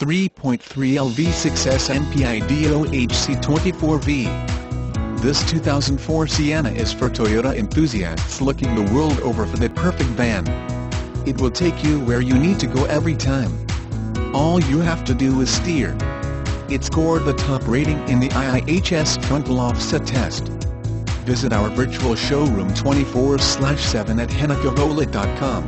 3.3 LV6S NPIDO HC24V. This 2004 Sienna is for Toyota enthusiasts looking the world over for the perfect van. It will take you where you need to go every time. All you have to do is steer. It scored the top rating in the IIHS frontal offset test. Visit our virtual showroom 24-7 at hennachevrolet.com.